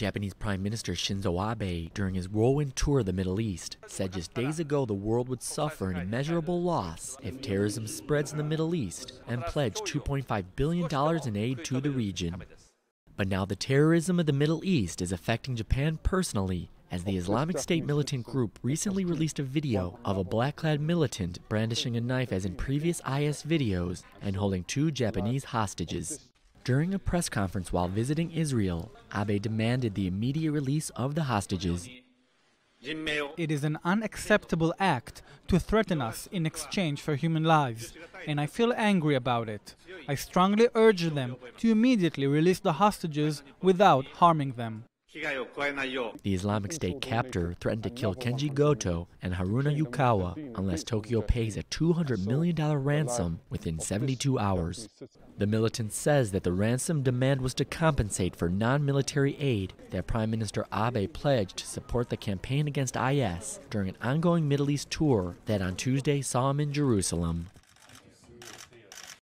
Japanese Prime Minister Shinzo Abe, during his whirlwind tour of the Middle East, said just days ago the world would suffer an immeasurable loss if terrorism spreads in the Middle East and pledged $2.5 billion in aid to the region. But now the terrorism of the Middle East is affecting Japan personally as the Islamic State militant group recently released a video of a black clad militant brandishing a knife as in previous IS videos and holding two Japanese hostages. During a press conference while visiting Israel, Abe demanded the immediate release of the hostages. It is an unacceptable act to threaten us in exchange for human lives, and I feel angry about it. I strongly urge them to immediately release the hostages without harming them. The Islamic State captor threatened to kill Kenji Goto and Haruna Yukawa unless Tokyo pays a $200 million ransom within 72 hours. The militant says that the ransom demand was to compensate for non military aid that Prime Minister Abe pledged to support the campaign against IS during an ongoing Middle East tour that on Tuesday saw him in Jerusalem.